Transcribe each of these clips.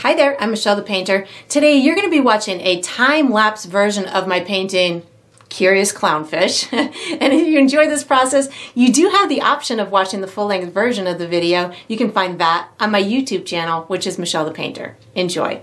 Hi there, I'm Michelle the Painter. Today you're going to be watching a time-lapse version of my painting Curious Clownfish. and if you enjoy this process, you do have the option of watching the full-length version of the video. You can find that on my YouTube channel, which is Michelle the Painter. Enjoy.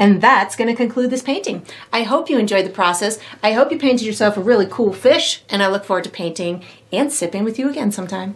And that's going to conclude this painting. I hope you enjoyed the process. I hope you painted yourself a really cool fish, and I look forward to painting and sipping with you again sometime.